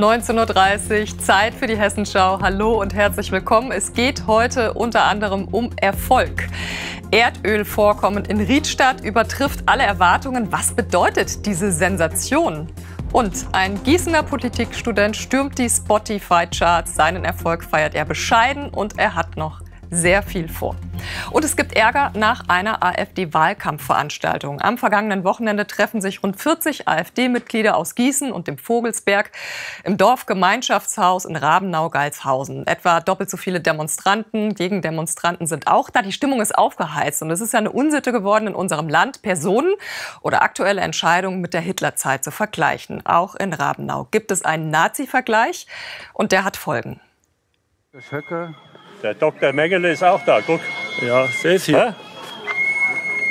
19.30 Uhr, Zeit für die Hessenschau. Hallo und herzlich willkommen. Es geht heute unter anderem um Erfolg. Erdölvorkommen in Riedstadt übertrifft alle Erwartungen. Was bedeutet diese Sensation? Und ein Gießener Politikstudent stürmt die Spotify-Charts. Seinen Erfolg feiert er bescheiden und er hat noch sehr viel vor. Und es gibt Ärger nach einer AfD-Wahlkampfveranstaltung. Am vergangenen Wochenende treffen sich rund 40 AfD-Mitglieder aus Gießen und dem Vogelsberg im Dorfgemeinschaftshaus in Rabenau-Geilshausen. Etwa doppelt so viele Demonstranten, Gegendemonstranten sind auch da. Die Stimmung ist aufgeheizt und es ist ja eine Unsitte geworden in unserem Land, Personen oder aktuelle Entscheidungen mit der Hitlerzeit zu vergleichen. Auch in Rabenau gibt es einen Nazi-Vergleich und der hat Folgen. Höcke der Dr. Mengele ist auch da, guck. Ja, sehe es hier. Hä?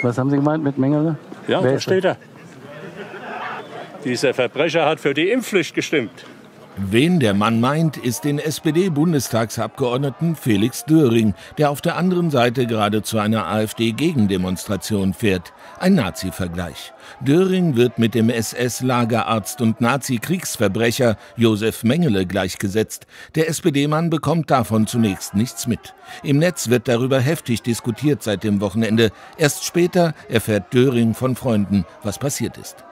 Was haben Sie gemeint mit Mengele? Ja, Wer da steht er. Dieser Verbrecher hat für die Impfpflicht gestimmt. Wen der Mann meint, ist den SPD-Bundestagsabgeordneten Felix Döring, der auf der anderen Seite gerade zu einer AfD-Gegendemonstration fährt. Ein Nazi-Vergleich. Döring wird mit dem SS-Lagerarzt und Nazi-Kriegsverbrecher Josef Mengele gleichgesetzt. Der SPD-Mann bekommt davon zunächst nichts mit. Im Netz wird darüber heftig diskutiert seit dem Wochenende. Erst später erfährt Döring von Freunden, was passiert ist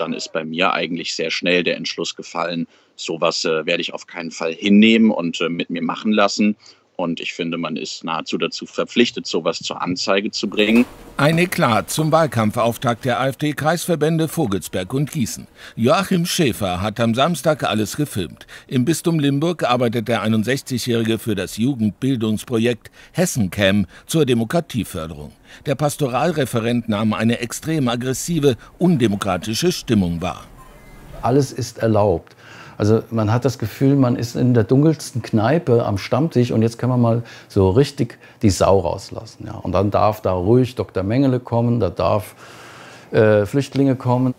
dann ist bei mir eigentlich sehr schnell der Entschluss gefallen, sowas äh, werde ich auf keinen Fall hinnehmen und äh, mit mir machen lassen. Und ich finde, man ist nahezu dazu verpflichtet, sowas zur Anzeige zu bringen. Ein Eklat zum Wahlkampfauftakt der AfD-Kreisverbände Vogelsberg und Gießen. Joachim Schäfer hat am Samstag alles gefilmt. Im Bistum Limburg arbeitet der 61-Jährige für das Jugendbildungsprojekt Hessencam zur Demokratieförderung. Der Pastoralreferent nahm eine extrem aggressive, undemokratische Stimmung wahr. Alles ist erlaubt. Also man hat das Gefühl, man ist in der dunkelsten Kneipe am Stammtisch und jetzt kann man mal so richtig die Sau rauslassen. Ja. Und dann darf da ruhig Dr. Mengele kommen, da darf äh, Flüchtlinge kommen.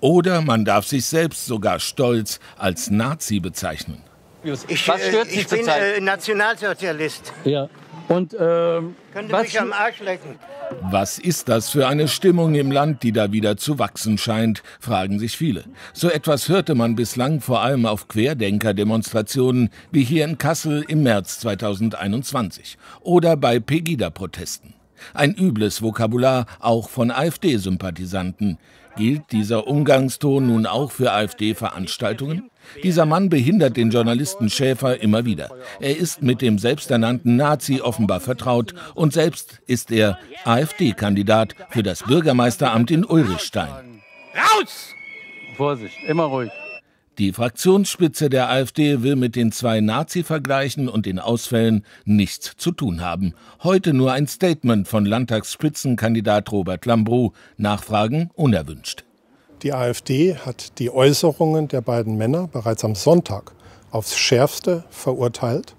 Oder man darf sich selbst sogar stolz als Nazi bezeichnen. Ich, äh, ich bin äh, Nationalsozialist. Ja. Und ähm, Könnt ihr mich am Arsch lecken? Was ist das für eine Stimmung im Land, die da wieder zu wachsen scheint, fragen sich viele. So etwas hörte man bislang vor allem auf Querdenker-Demonstrationen wie hier in Kassel im März 2021 oder bei Pegida-Protesten. Ein übles Vokabular auch von AfD-Sympathisanten. Gilt dieser Umgangston nun auch für AfD-Veranstaltungen? Dieser Mann behindert den Journalisten Schäfer immer wieder. Er ist mit dem selbsternannten Nazi offenbar vertraut und selbst ist er AfD-Kandidat für das Bürgermeisteramt in Ulrichstein. Raus! Vorsicht, immer ruhig. Die Fraktionsspitze der AfD will mit den zwei Nazi-Vergleichen und den Ausfällen nichts zu tun haben. Heute nur ein Statement von Landtagsspitzenkandidat Robert Lambrou. Nachfragen unerwünscht. Die AfD hat die Äußerungen der beiden Männer bereits am Sonntag aufs Schärfste verurteilt.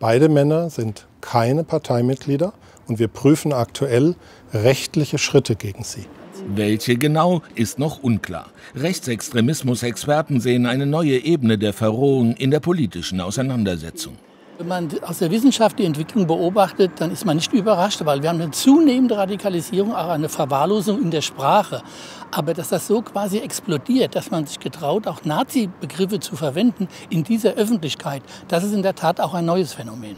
Beide Männer sind keine Parteimitglieder und wir prüfen aktuell rechtliche Schritte gegen sie. Welche genau, ist noch unklar. Rechtsextremismus-Experten sehen eine neue Ebene der Verrohung in der politischen Auseinandersetzung. Wenn man aus der Wissenschaft die Entwicklung beobachtet, dann ist man nicht überrascht, weil wir haben eine zunehmende Radikalisierung, auch eine Verwahrlosung in der Sprache. Aber dass das so quasi explodiert, dass man sich getraut, auch Nazi-Begriffe zu verwenden in dieser Öffentlichkeit, das ist in der Tat auch ein neues Phänomen.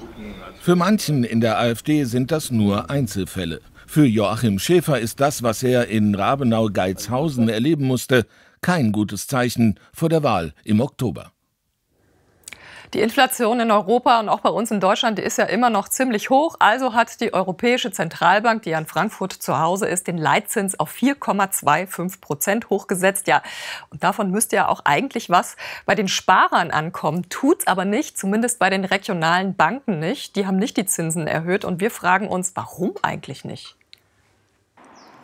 Für manchen in der AfD sind das nur Einzelfälle. Für Joachim Schäfer ist das, was er in Rabenau-Geizhausen erleben musste, kein gutes Zeichen vor der Wahl im Oktober. Die Inflation in Europa und auch bei uns in Deutschland, ist ja immer noch ziemlich hoch. Also hat die Europäische Zentralbank, die ja in Frankfurt zu Hause ist, den Leitzins auf 4,25 Prozent hochgesetzt. Ja, und davon müsste ja auch eigentlich was bei den Sparern ankommen. Tut's aber nicht, zumindest bei den regionalen Banken nicht. Die haben nicht die Zinsen erhöht. Und wir fragen uns, warum eigentlich nicht?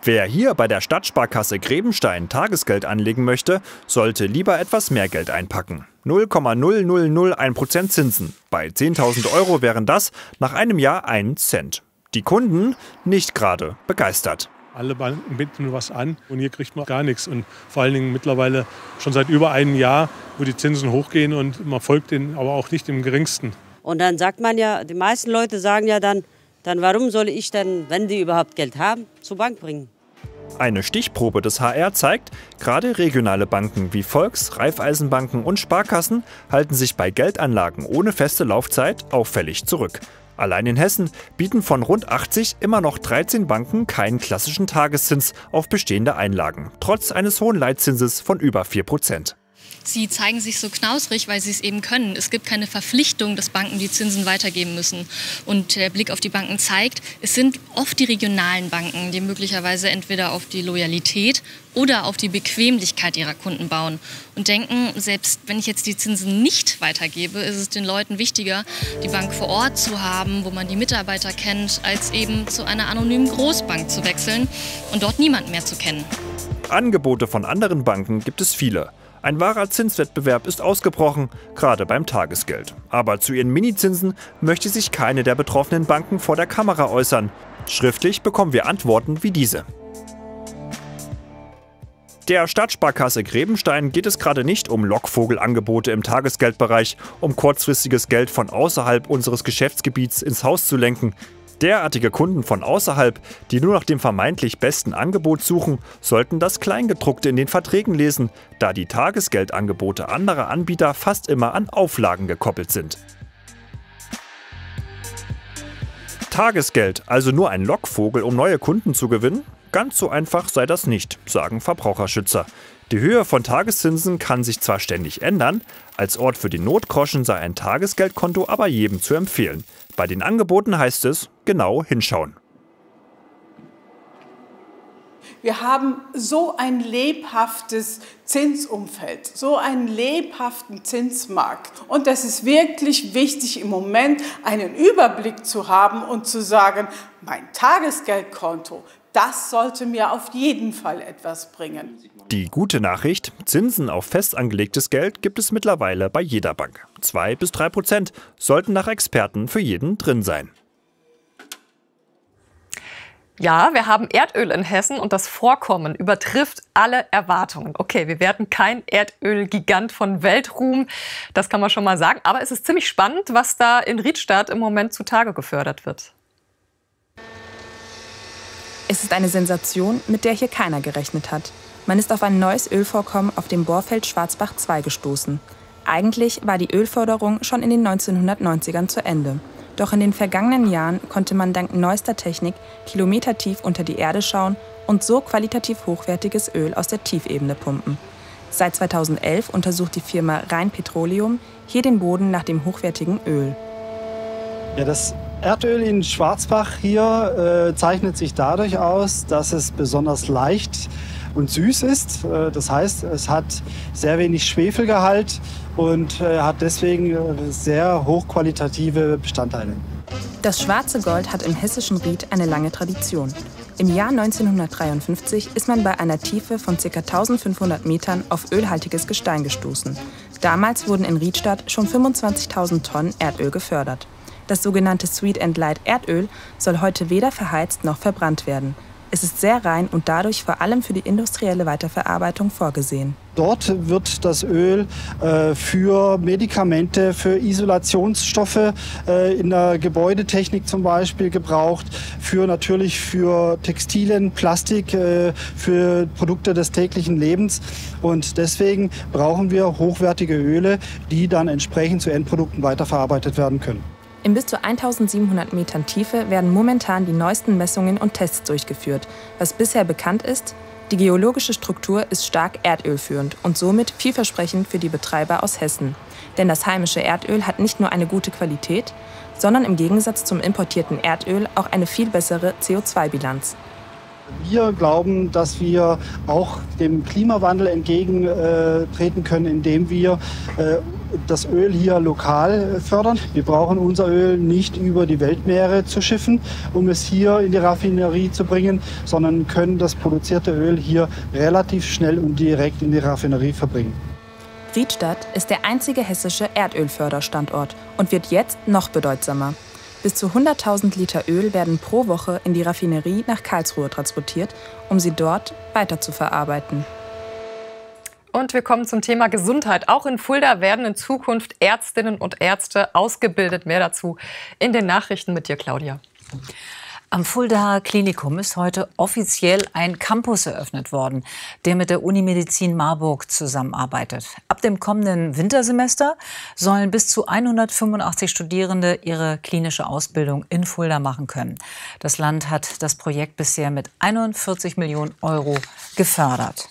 Wer hier bei der Stadtsparkasse Grebenstein Tagesgeld anlegen möchte, sollte lieber etwas mehr Geld einpacken. 0,0001% Zinsen. Bei 10.000 Euro wären das nach einem Jahr 1 Cent. Die Kunden nicht gerade begeistert. Alle Banken bieten was an und hier kriegt man gar nichts. Und vor allen Dingen mittlerweile schon seit über einem Jahr, wo die Zinsen hochgehen und man folgt denen aber auch nicht im geringsten. Und dann sagt man ja, die meisten Leute sagen ja dann, dann warum soll ich dann, wenn die überhaupt Geld haben, zur Bank bringen? Eine Stichprobe des HR zeigt, gerade regionale Banken wie Volks-, Raiffeisenbanken und Sparkassen halten sich bei Geldanlagen ohne feste Laufzeit auffällig zurück. Allein in Hessen bieten von rund 80 immer noch 13 Banken keinen klassischen Tageszins auf bestehende Einlagen, trotz eines hohen Leitzinses von über 4 Prozent. Sie zeigen sich so knausrig, weil sie es eben können. Es gibt keine Verpflichtung, dass Banken die Zinsen weitergeben müssen. Und der Blick auf die Banken zeigt, es sind oft die regionalen Banken, die möglicherweise entweder auf die Loyalität oder auf die Bequemlichkeit ihrer Kunden bauen und denken, selbst wenn ich jetzt die Zinsen nicht weitergebe, ist es den Leuten wichtiger, die Bank vor Ort zu haben, wo man die Mitarbeiter kennt, als eben zu einer anonymen Großbank zu wechseln und dort niemanden mehr zu kennen. Angebote von anderen Banken gibt es viele. Ein wahrer Zinswettbewerb ist ausgebrochen, gerade beim Tagesgeld. Aber zu ihren Minizinsen möchte sich keine der betroffenen Banken vor der Kamera äußern. Schriftlich bekommen wir Antworten wie diese. Der Stadtsparkasse Grebenstein geht es gerade nicht um Lockvogelangebote im Tagesgeldbereich, um kurzfristiges Geld von außerhalb unseres Geschäftsgebiets ins Haus zu lenken. Derartige Kunden von außerhalb, die nur nach dem vermeintlich besten Angebot suchen, sollten das Kleingedruckte in den Verträgen lesen, da die Tagesgeldangebote anderer Anbieter fast immer an Auflagen gekoppelt sind. Tagesgeld, also nur ein Lockvogel, um neue Kunden zu gewinnen? Ganz so einfach sei das nicht, sagen Verbraucherschützer. Die Höhe von Tageszinsen kann sich zwar ständig ändern, als Ort für den Notgroschen sei ein Tagesgeldkonto aber jedem zu empfehlen. Bei den Angeboten heißt es, genau hinschauen. Wir haben so ein lebhaftes Zinsumfeld, so einen lebhaften Zinsmarkt. Und das ist wirklich wichtig im Moment, einen Überblick zu haben und zu sagen, mein Tagesgeldkonto, das sollte mir auf jeden Fall etwas bringen. Die gute Nachricht, Zinsen auf fest angelegtes Geld gibt es mittlerweile bei jeder Bank. Zwei bis drei Prozent sollten nach Experten für jeden drin sein. Ja, wir haben Erdöl in Hessen und das Vorkommen übertrifft alle Erwartungen. Okay, wir werden kein Erdölgigant von Weltruhm, das kann man schon mal sagen. Aber es ist ziemlich spannend, was da in Riedstadt im Moment zutage gefördert wird. Es ist eine Sensation, mit der hier keiner gerechnet hat. Man ist auf ein neues Ölvorkommen auf dem Bohrfeld Schwarzbach 2 gestoßen. Eigentlich war die Ölförderung schon in den 1990ern zu Ende. Doch in den vergangenen Jahren konnte man dank neuester Technik kilometertief unter die Erde schauen und so qualitativ hochwertiges Öl aus der Tiefebene pumpen. Seit 2011 untersucht die Firma Rhein Petroleum hier den Boden nach dem hochwertigen Öl. Ja, das Erdöl in Schwarzbach hier äh, zeichnet sich dadurch aus, dass es besonders leicht und süß ist. Äh, das heißt, es hat sehr wenig Schwefelgehalt und äh, hat deswegen äh, sehr hochqualitative Bestandteile. Das schwarze Gold hat im hessischen Ried eine lange Tradition. Im Jahr 1953 ist man bei einer Tiefe von ca. 1500 Metern auf ölhaltiges Gestein gestoßen. Damals wurden in Riedstadt schon 25.000 Tonnen Erdöl gefördert. Das sogenannte Sweet and Light Erdöl soll heute weder verheizt noch verbrannt werden. Es ist sehr rein und dadurch vor allem für die industrielle Weiterverarbeitung vorgesehen. Dort wird das Öl äh, für Medikamente, für Isolationsstoffe äh, in der Gebäudetechnik zum Beispiel gebraucht, für natürlich für Textilien, Plastik, äh, für Produkte des täglichen Lebens. Und deswegen brauchen wir hochwertige Öle, die dann entsprechend zu Endprodukten weiterverarbeitet werden können. In bis zu 1700 Metern Tiefe werden momentan die neuesten Messungen und Tests durchgeführt. Was bisher bekannt ist, die geologische Struktur ist stark erdölführend und somit vielversprechend für die Betreiber aus Hessen. Denn das heimische Erdöl hat nicht nur eine gute Qualität, sondern im Gegensatz zum importierten Erdöl auch eine viel bessere CO2-Bilanz. Wir glauben, dass wir auch dem Klimawandel entgegentreten können, indem wir äh, das Öl hier lokal fördern. Wir brauchen unser Öl nicht über die Weltmeere zu schiffen, um es hier in die Raffinerie zu bringen, sondern können das produzierte Öl hier relativ schnell und direkt in die Raffinerie verbringen. Riedstadt ist der einzige hessische Erdölförderstandort und wird jetzt noch bedeutsamer. Bis zu 100.000 Liter Öl werden pro Woche in die Raffinerie nach Karlsruhe transportiert, um sie dort weiterzuverarbeiten. Und wir kommen zum Thema Gesundheit. Auch in Fulda werden in Zukunft Ärztinnen und Ärzte ausgebildet. Mehr dazu in den Nachrichten mit dir, Claudia. Am Fuldaer Klinikum ist heute offiziell ein Campus eröffnet worden, der mit der Unimedizin Marburg zusammenarbeitet. Ab dem kommenden Wintersemester sollen bis zu 185 Studierende ihre klinische Ausbildung in Fulda machen können. Das Land hat das Projekt bisher mit 41 Millionen Euro gefördert.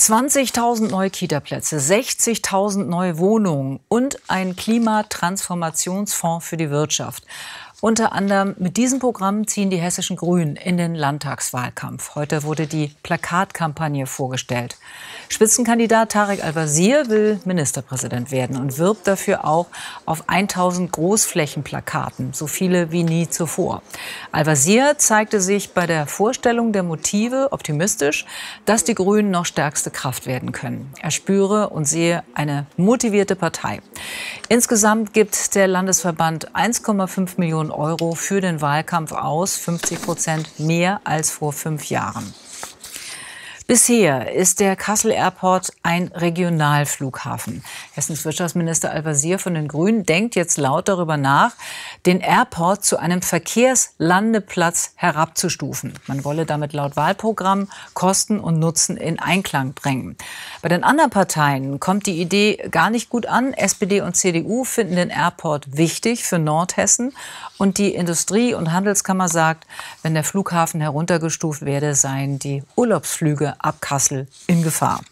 20.000 neue Kitaplätze, 60.000 neue Wohnungen und ein Klimatransformationsfonds für die Wirtschaft. Unter anderem mit diesem Programm ziehen die hessischen Grünen in den Landtagswahlkampf. Heute wurde die Plakatkampagne vorgestellt. Spitzenkandidat Tarek Al-Wazir will Ministerpräsident werden und wirbt dafür auch auf 1000 Großflächenplakaten, so viele wie nie zuvor. Al-Wazir zeigte sich bei der Vorstellung der Motive optimistisch, dass die Grünen noch stärkste Kraft werden können. Er spüre und sehe eine motivierte Partei. Insgesamt gibt der Landesverband 1,5 Millionen Euro für den Wahlkampf aus, 50 Prozent mehr als vor fünf Jahren. Bisher ist der Kassel Airport ein Regionalflughafen. Hessens Wirtschaftsminister Al-Wazir von den Grünen denkt jetzt laut darüber nach, den Airport zu einem Verkehrslandeplatz herabzustufen. Man wolle damit laut Wahlprogramm Kosten und Nutzen in Einklang bringen. Bei den anderen Parteien kommt die Idee gar nicht gut an. SPD und CDU finden den Airport wichtig für Nordhessen und die Industrie- und Handelskammer sagt, wenn der Flughafen heruntergestuft werde, seien die Urlaubsflüge ab Kassel in Gefahr.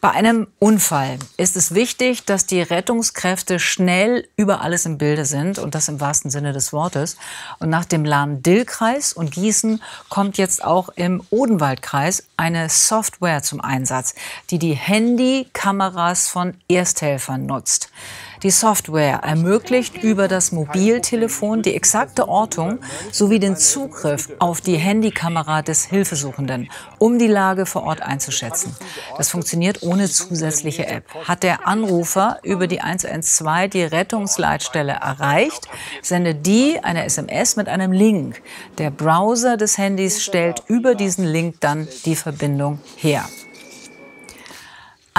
Bei einem Unfall ist es wichtig, dass die Rettungskräfte schnell über alles im Bilde sind und das im wahrsten Sinne des Wortes. Und nach dem Lahn-Dill-Kreis und Gießen kommt jetzt auch im Odenwaldkreis eine Software zum Einsatz, die die Handykameras von Ersthelfern nutzt. Die Software ermöglicht über das Mobiltelefon die exakte Ortung sowie den Zugriff auf die Handykamera des Hilfesuchenden, um die Lage vor Ort einzuschätzen. Das funktioniert ohne zusätzliche App. Hat der Anrufer über die 112 die Rettungsleitstelle erreicht, sendet die eine SMS mit einem Link. Der Browser des Handys stellt über diesen Link dann die Verbindung her.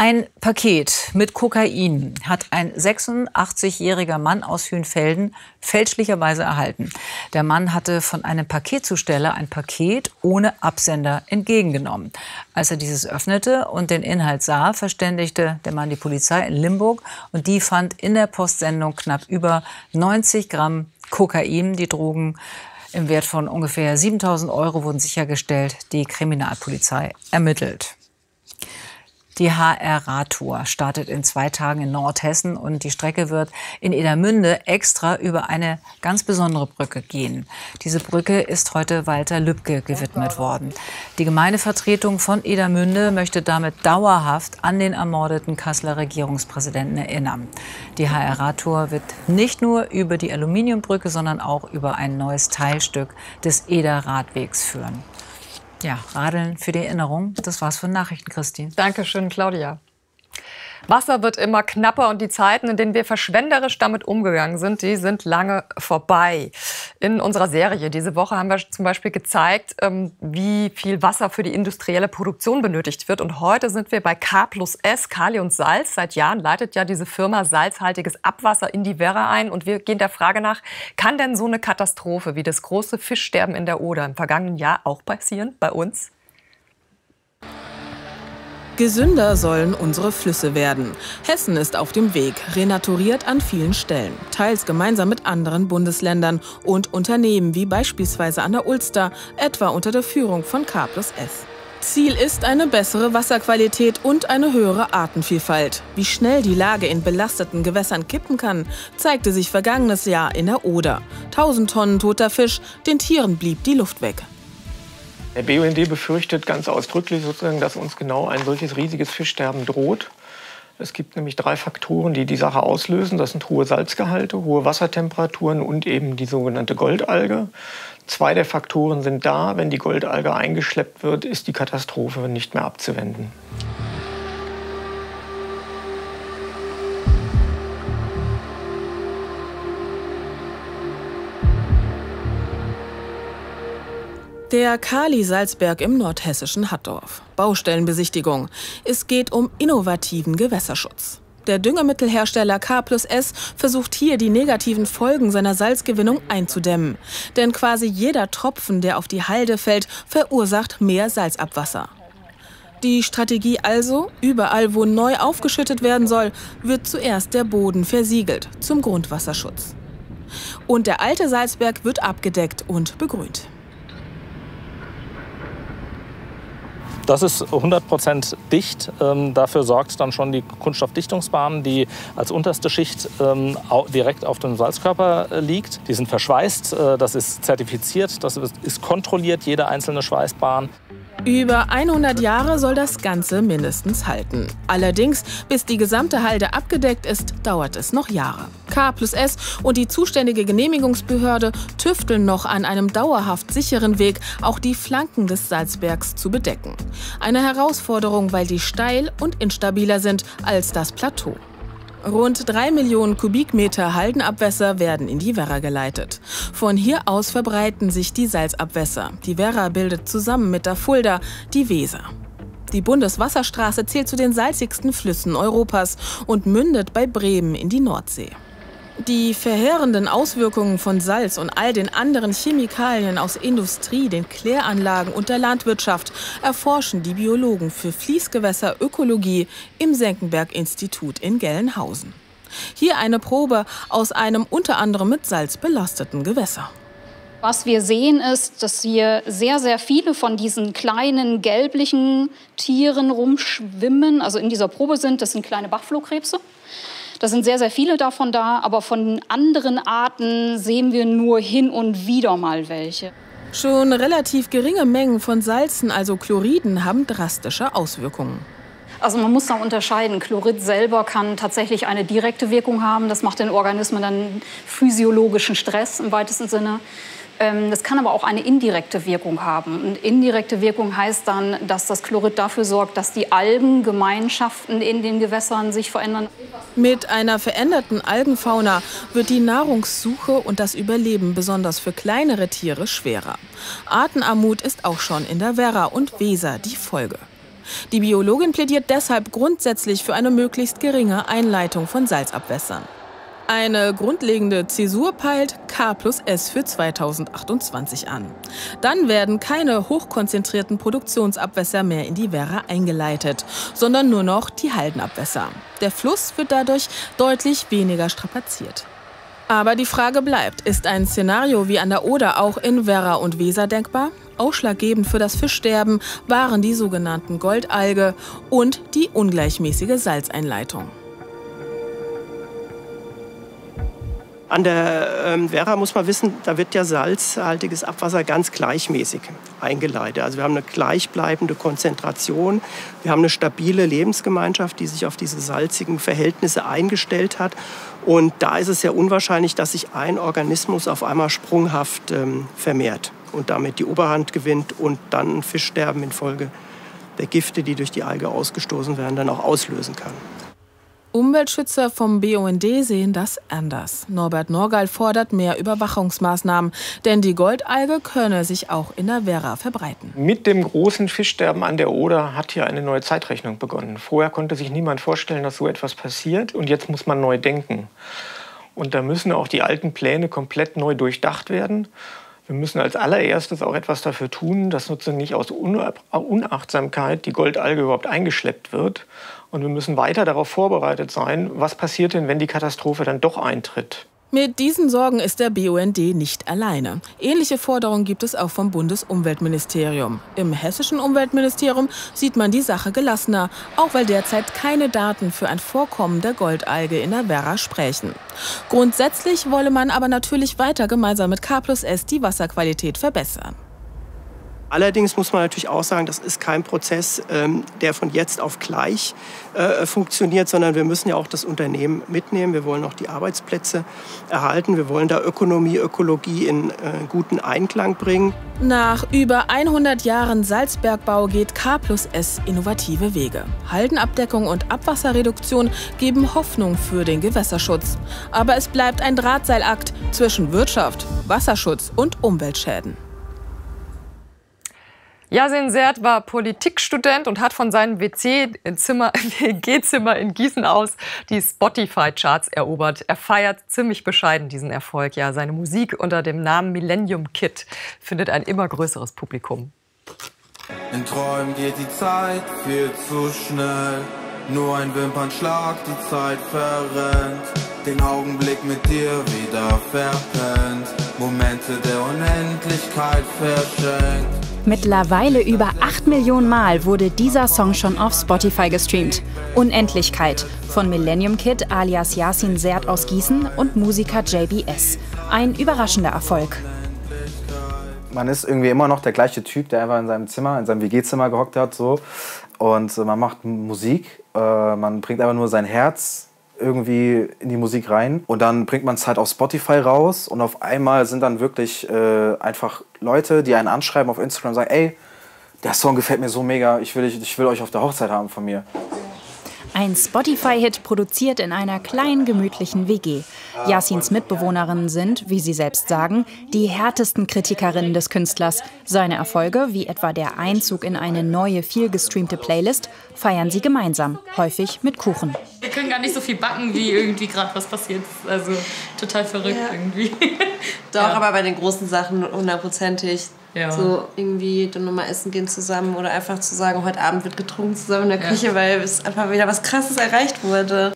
Ein Paket mit Kokain hat ein 86-jähriger Mann aus Hünfelden fälschlicherweise erhalten. Der Mann hatte von einem Paketzusteller ein Paket ohne Absender entgegengenommen. Als er dieses öffnete und den Inhalt sah, verständigte der Mann die Polizei in Limburg und die fand in der Postsendung knapp über 90 Gramm Kokain. Die Drogen im Wert von ungefähr 7000 Euro wurden sichergestellt. Die Kriminalpolizei ermittelt. Die HR-Radtour startet in zwei Tagen in Nordhessen und die Strecke wird in Edermünde extra über eine ganz besondere Brücke gehen. Diese Brücke ist heute Walter Lübcke gewidmet worden. Die Gemeindevertretung von Edermünde möchte damit dauerhaft an den ermordeten Kasseler Regierungspräsidenten erinnern. Die HR-Radtour wird nicht nur über die Aluminiumbrücke, sondern auch über ein neues Teilstück des Eder-Radwegs führen. Ja, Radeln für die Erinnerung. Das war's von Nachrichten, Christine. Dankeschön, Claudia. Wasser wird immer knapper und die Zeiten, in denen wir verschwenderisch damit umgegangen sind, die sind lange vorbei. In unserer Serie diese Woche haben wir zum Beispiel gezeigt, ähm, wie viel Wasser für die industrielle Produktion benötigt wird. Und heute sind wir bei K plus S, Kali und Salz. Seit Jahren leitet ja diese Firma salzhaltiges Abwasser in die Werra ein. Und wir gehen der Frage nach, kann denn so eine Katastrophe wie das große Fischsterben in der Oder im vergangenen Jahr auch passieren bei uns? Gesünder sollen unsere Flüsse werden. Hessen ist auf dem Weg, renaturiert an vielen Stellen, teils gemeinsam mit anderen Bundesländern und Unternehmen wie beispielsweise an der Ulster, etwa unter der Führung von K plus S. Ziel ist eine bessere Wasserqualität und eine höhere Artenvielfalt. Wie schnell die Lage in belasteten Gewässern kippen kann, zeigte sich vergangenes Jahr in der Oder. 1000 Tonnen toter Fisch, den Tieren blieb die Luft weg. Der BUND befürchtet ganz ausdrücklich sozusagen, dass uns genau ein solches riesiges Fischsterben droht. Es gibt nämlich drei Faktoren, die die Sache auslösen. Das sind hohe Salzgehalte, hohe Wassertemperaturen und eben die sogenannte Goldalge. Zwei der Faktoren sind da. Wenn die Goldalge eingeschleppt wird, ist die Katastrophe nicht mehr abzuwenden. Der Kali Salzberg im nordhessischen Hattorf. Baustellenbesichtigung. Es geht um innovativen Gewässerschutz. Der Düngemittelhersteller K plus S versucht hier die negativen Folgen seiner Salzgewinnung einzudämmen. Denn quasi jeder Tropfen, der auf die Halde fällt, verursacht mehr Salzabwasser. Die Strategie also, überall wo neu aufgeschüttet werden soll, wird zuerst der Boden versiegelt zum Grundwasserschutz. Und der alte Salzberg wird abgedeckt und begrünt. Das ist 100% dicht. Ähm, dafür sorgt dann schon die Kunststoffdichtungsbahn, die als unterste Schicht ähm, direkt auf dem Salzkörper äh, liegt. Die sind verschweißt, äh, das ist zertifiziert, das ist kontrolliert, jede einzelne Schweißbahn. Über 100 Jahre soll das Ganze mindestens halten. Allerdings, bis die gesamte Halde abgedeckt ist, dauert es noch Jahre. K plus S und die zuständige Genehmigungsbehörde tüfteln noch an einem dauerhaft sicheren Weg, auch die Flanken des Salzbergs zu bedecken. Eine Herausforderung, weil die steil und instabiler sind als das Plateau. Rund drei Millionen Kubikmeter Haldenabwässer werden in die Werra geleitet. Von hier aus verbreiten sich die Salzabwässer. Die Werra bildet zusammen mit der Fulda die Weser. Die Bundeswasserstraße zählt zu den salzigsten Flüssen Europas und mündet bei Bremen in die Nordsee. Die verheerenden Auswirkungen von Salz und all den anderen Chemikalien aus Industrie, den Kläranlagen und der Landwirtschaft erforschen die Biologen für Fließgewässerökologie im Senckenberg-Institut in Gelnhausen. Hier eine Probe aus einem unter anderem mit Salz belasteten Gewässer. Was wir sehen ist, dass hier sehr, sehr viele von diesen kleinen gelblichen Tieren rumschwimmen, also in dieser Probe sind. Das sind kleine Bachflohkrebse. Da sind sehr, sehr viele davon da, aber von anderen Arten sehen wir nur hin und wieder mal welche. Schon relativ geringe Mengen von Salzen, also Chloriden, haben drastische Auswirkungen. Also man muss da unterscheiden. Chlorid selber kann tatsächlich eine direkte Wirkung haben. Das macht den Organismen dann physiologischen Stress im weitesten Sinne. Ähm, das kann aber auch eine indirekte Wirkung haben. Und indirekte Wirkung heißt dann, dass das Chlorid dafür sorgt, dass die Algengemeinschaften in den Gewässern sich verändern. Mit einer veränderten Algenfauna wird die Nahrungssuche und das Überleben besonders für kleinere Tiere schwerer. Artenarmut ist auch schon in der Werra und Weser die Folge. Die Biologin plädiert deshalb grundsätzlich für eine möglichst geringe Einleitung von Salzabwässern. Eine grundlegende Zäsur peilt K plus S für 2028 an. Dann werden keine hochkonzentrierten Produktionsabwässer mehr in die Werra eingeleitet, sondern nur noch die Haldenabwässer. Der Fluss wird dadurch deutlich weniger strapaziert. Aber die Frage bleibt, ist ein Szenario wie an der Oder auch in Werra und Weser denkbar? Ausschlaggebend für das Fischsterben waren die sogenannten Goldalge und die ungleichmäßige Salzeinleitung. An der ähm, Werra muss man wissen, da wird ja salzhaltiges Abwasser ganz gleichmäßig eingeleitet. Also wir haben eine gleichbleibende Konzentration, wir haben eine stabile Lebensgemeinschaft, die sich auf diese salzigen Verhältnisse eingestellt hat. Und da ist es ja unwahrscheinlich, dass sich ein Organismus auf einmal sprunghaft ähm, vermehrt und damit die Oberhand gewinnt und dann Fischsterben infolge der Gifte, die durch die Alge ausgestoßen werden, dann auch auslösen kann. Umweltschützer vom BUND sehen das anders. Norbert Norgal fordert mehr Überwachungsmaßnahmen, denn die Goldalge könne sich auch in der Werra verbreiten. Mit dem großen Fischsterben an der Oder hat hier eine neue Zeitrechnung begonnen. Vorher konnte sich niemand vorstellen, dass so etwas passiert und jetzt muss man neu denken. Und da müssen auch die alten Pläne komplett neu durchdacht werden. Wir müssen als allererstes auch etwas dafür tun, dass sozusagen nicht aus Unachtsamkeit die Goldalge überhaupt eingeschleppt wird und wir müssen weiter darauf vorbereitet sein, was passiert denn, wenn die Katastrophe dann doch eintritt. Mit diesen Sorgen ist der BUND nicht alleine. Ähnliche Forderungen gibt es auch vom Bundesumweltministerium. Im hessischen Umweltministerium sieht man die Sache gelassener, auch weil derzeit keine Daten für ein Vorkommen der Goldalge in der Werra sprechen. Grundsätzlich wolle man aber natürlich weiter gemeinsam mit K plus S die Wasserqualität verbessern. Allerdings muss man natürlich auch sagen, das ist kein Prozess, ähm, der von jetzt auf gleich äh, funktioniert, sondern wir müssen ja auch das Unternehmen mitnehmen. Wir wollen auch die Arbeitsplätze erhalten. Wir wollen da Ökonomie, Ökologie in äh, guten Einklang bringen. Nach über 100 Jahren Salzbergbau geht K plus S innovative Wege. Haldenabdeckung und Abwasserreduktion geben Hoffnung für den Gewässerschutz. Aber es bleibt ein Drahtseilakt zwischen Wirtschaft, Wasserschutz und Umweltschäden. Yasin Sert war Politikstudent und hat von seinem WC-Zimmer WG-Zimmer in Gießen aus die Spotify-Charts erobert. Er feiert ziemlich bescheiden diesen Erfolg. Ja, seine Musik unter dem Namen Millennium Kid findet ein immer größeres Publikum. In Träumen geht die Zeit viel zu schnell. Nur ein Wimpernschlag, die Zeit verrennt. Den Augenblick mit dir wieder verpennt. Momente der Unendlichkeit verschenkt. Mittlerweile über 8 Millionen Mal wurde dieser Song schon auf Spotify gestreamt. Unendlichkeit von Millennium Kid alias Yasin Sert aus Gießen und Musiker JBS. Ein überraschender Erfolg. Man ist irgendwie immer noch der gleiche Typ, der einfach in seinem Zimmer, in seinem WG-Zimmer gehockt hat. So. Und äh, man macht Musik, äh, man bringt einfach nur sein Herz irgendwie in die Musik rein und dann bringt man es halt auf Spotify raus und auf einmal sind dann wirklich äh, einfach Leute, die einen anschreiben auf Instagram und sagen, ey, der Song gefällt mir so mega, ich will, ich will euch auf der Hochzeit haben von mir. Ein Spotify-Hit produziert in einer kleinen, gemütlichen WG. Yasins Mitbewohnerinnen sind, wie sie selbst sagen, die härtesten Kritikerinnen des Künstlers. Seine Erfolge, wie etwa der Einzug in eine neue, viel gestreamte Playlist, feiern sie gemeinsam, häufig mit Kuchen. Wir können gar nicht so viel backen, wie irgendwie gerade was passiert. Also total verrückt ja. irgendwie. Doch, ja. aber bei den großen Sachen hundertprozentig. Ja. So irgendwie dann nochmal essen gehen zusammen oder einfach zu sagen, heute Abend wird getrunken zusammen in der Küche, ja. weil es einfach wieder was Krasses erreicht wurde.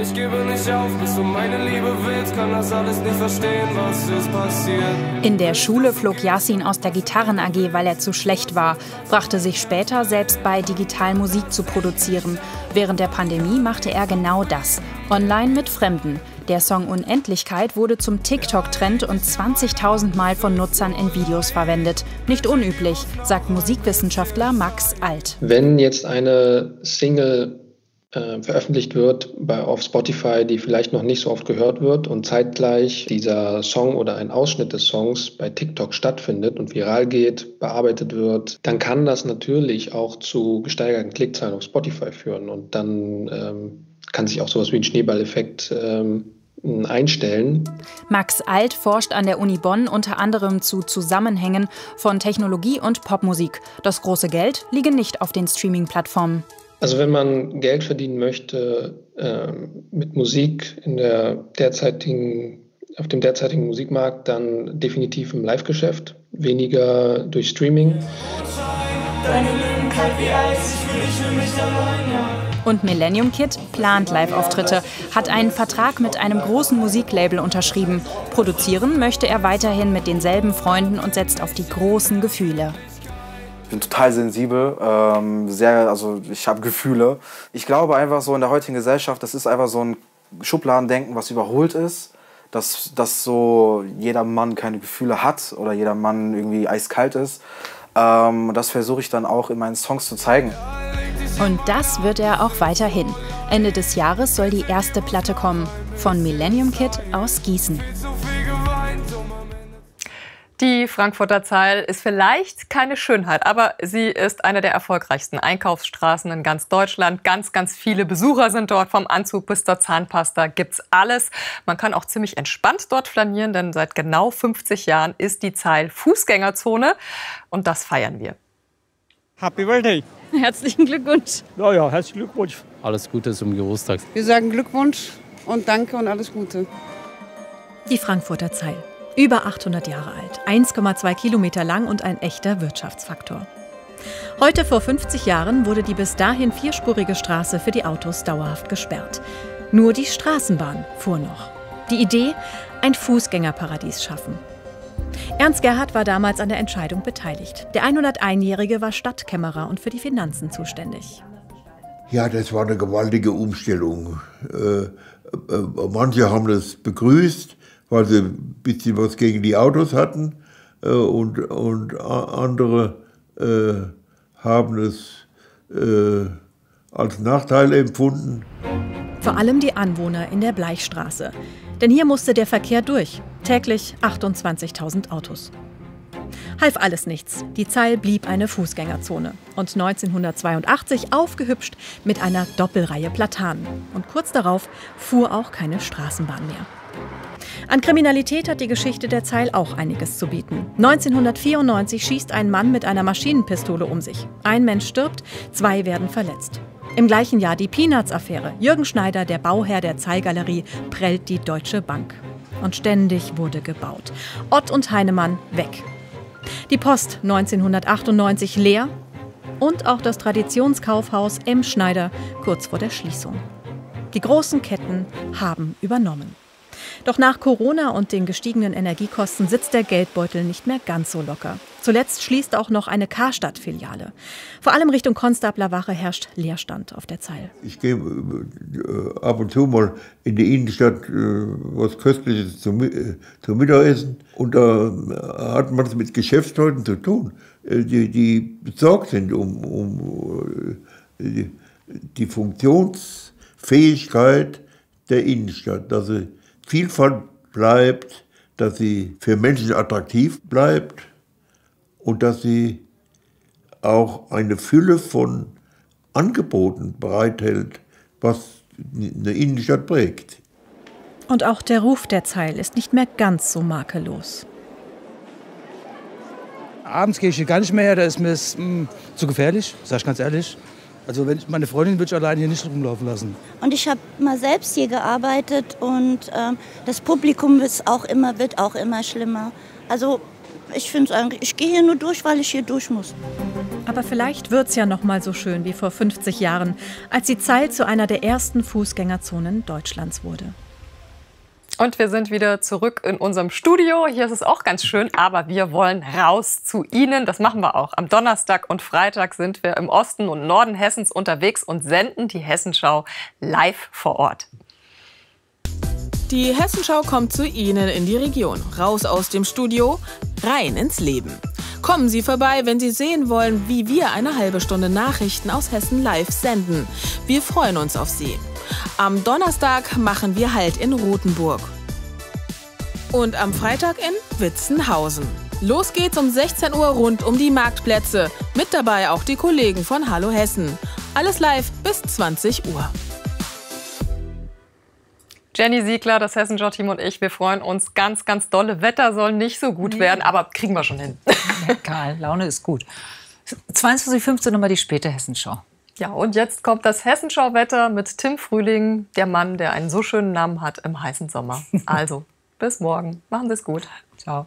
Ich gebe nicht auf, bis du meine Liebe willst, kann das alles nicht verstehen, was ist passiert. In der Schule flog Yasin aus der Gitarren-AG, weil er zu schlecht war, brachte sich später selbst bei, digital Musik zu produzieren. Während der Pandemie machte er genau das, online mit Fremden. Der Song Unendlichkeit wurde zum TikTok-Trend und 20.000 Mal von Nutzern in Videos verwendet. Nicht unüblich, sagt Musikwissenschaftler Max Alt. Wenn jetzt eine Single äh, veröffentlicht wird bei, auf Spotify, die vielleicht noch nicht so oft gehört wird und zeitgleich dieser Song oder ein Ausschnitt des Songs bei TikTok stattfindet und viral geht, bearbeitet wird, dann kann das natürlich auch zu gesteigerten Klickzahlen auf Spotify führen und dann ähm, kann sich auch sowas wie ein Schneeballeffekt ähm, einstellen. Max Alt forscht an der Uni Bonn unter anderem zu Zusammenhängen von Technologie und Popmusik. Das große Geld liege nicht auf den Streaming-Plattformen. Also wenn man Geld verdienen möchte äh, mit Musik in der derzeitigen, auf dem derzeitigen Musikmarkt, dann definitiv im Live-Geschäft, weniger durch Streaming. Deine Lügen kalt wie Eis, ich fühle, ich fühle mich allein, ja. Und Millennium Kid plant Live-Auftritte, hat einen Vertrag mit einem großen Musiklabel unterschrieben. Produzieren möchte er weiterhin mit denselben Freunden und setzt auf die großen Gefühle. Ich bin total sensibel, ähm, sehr, also ich habe Gefühle. Ich glaube einfach so in der heutigen Gesellschaft, das ist einfach so ein Schubladendenken, was überholt ist. Dass, dass so jeder Mann keine Gefühle hat oder jeder Mann irgendwie eiskalt ist. Ähm, das versuche ich dann auch in meinen Songs zu zeigen. Und das wird er auch weiterhin. Ende des Jahres soll die erste Platte kommen. Von Millennium Kid aus Gießen. Die Frankfurter Zeil ist vielleicht keine Schönheit, aber sie ist eine der erfolgreichsten Einkaufsstraßen in ganz Deutschland. Ganz, ganz viele Besucher sind dort. Vom Anzug bis zur Zahnpasta gibt's alles. Man kann auch ziemlich entspannt dort flanieren, denn seit genau 50 Jahren ist die Zeil Fußgängerzone und das feiern wir. Happy Birthday! Herzlichen Glückwunsch! Ja, ja, herzlichen Glückwunsch! Alles Gute zum Geburtstag. Wir sagen Glückwunsch und Danke und alles Gute. Die Frankfurter Zeil. Über 800 Jahre alt, 1,2 Kilometer lang und ein echter Wirtschaftsfaktor. Heute vor 50 Jahren wurde die bis dahin vierspurige Straße für die Autos dauerhaft gesperrt. Nur die Straßenbahn fuhr noch. Die Idee, ein Fußgängerparadies schaffen. Ernst Gerhard war damals an der Entscheidung beteiligt. Der 101-Jährige war Stadtkämmerer und für die Finanzen zuständig. Ja, das war eine gewaltige Umstellung. Äh, äh, manche haben das begrüßt, weil sie ein bisschen was gegen die Autos hatten äh, und, und andere äh, haben es äh, als Nachteil empfunden. Vor allem die Anwohner in der Bleichstraße. Denn hier musste der Verkehr durch. Täglich 28.000 Autos. Half alles nichts. Die Zeil blieb eine Fußgängerzone. Und 1982 aufgehübscht mit einer Doppelreihe Platanen. Und kurz darauf fuhr auch keine Straßenbahn mehr. An Kriminalität hat die Geschichte der Zeil auch einiges zu bieten. 1994 schießt ein Mann mit einer Maschinenpistole um sich. Ein Mensch stirbt, zwei werden verletzt. Im gleichen Jahr die Peanuts-Affäre. Jürgen Schneider, der Bauherr der Zeilgalerie, prellt die Deutsche Bank. Und ständig wurde gebaut. Ott und Heinemann weg. Die Post 1998 leer und auch das Traditionskaufhaus M. Schneider kurz vor der Schließung. Die großen Ketten haben übernommen. Doch nach Corona und den gestiegenen Energiekosten sitzt der Geldbeutel nicht mehr ganz so locker. Zuletzt schließt auch noch eine Karstadt-Filiale. Vor allem Richtung Konstablerwache herrscht Leerstand auf der Zeil. Ich gehe äh, ab und zu mal in die Innenstadt äh, was Köstliches zum, äh, zum Mittagessen. Und da hat man es mit Geschäftsleuten zu tun, die, die besorgt sind um, um die, die Funktionsfähigkeit der Innenstadt, dass sie Vielfalt bleibt, dass sie für Menschen attraktiv bleibt und dass sie auch eine Fülle von Angeboten bereithält, was eine Innenstadt prägt. Und auch der Ruf der Zeil ist nicht mehr ganz so makellos. Abends gehe ich hier gar nicht mehr her, da ist mir es mh, hm, zu gefährlich, sag ich ganz ehrlich. Also wenn meine Freundin würde ich allein hier nicht rumlaufen lassen. Und ich habe mal selbst hier gearbeitet und ähm, das Publikum ist auch immer, wird auch immer schlimmer. Also ich finde eigentlich, ich gehe hier nur durch, weil ich hier durch muss. Aber vielleicht wird es ja noch mal so schön wie vor 50 Jahren, als die Zeil zu einer der ersten Fußgängerzonen Deutschlands wurde. Und wir sind wieder zurück in unserem Studio. Hier ist es auch ganz schön, aber wir wollen raus zu Ihnen. Das machen wir auch. Am Donnerstag und Freitag sind wir im Osten und Norden Hessens unterwegs und senden die Hessenschau live vor Ort. Die Hessenschau kommt zu Ihnen in die Region. Raus aus dem Studio, rein ins Leben. Kommen Sie vorbei, wenn Sie sehen wollen, wie wir eine halbe Stunde Nachrichten aus Hessen live senden. Wir freuen uns auf Sie. Am Donnerstag machen wir Halt in Rothenburg. Und am Freitag in Witzenhausen. Los geht's um 16 Uhr rund um die Marktplätze. Mit dabei auch die Kollegen von Hallo Hessen. Alles live bis 20 Uhr. Jenny Siegler, das Hessenschau-Team und ich, wir freuen uns ganz, ganz dolle. Wetter soll nicht so gut nee. werden, aber kriegen wir schon hin. Karl, Laune ist gut. 22.15 Uhr nochmal die späte Hessenschau. Ja, und jetzt kommt das Hessenschauwetter mit Tim Frühling, der Mann, der einen so schönen Namen hat im heißen Sommer. Also, bis morgen. Machen Sie es gut. Ciao.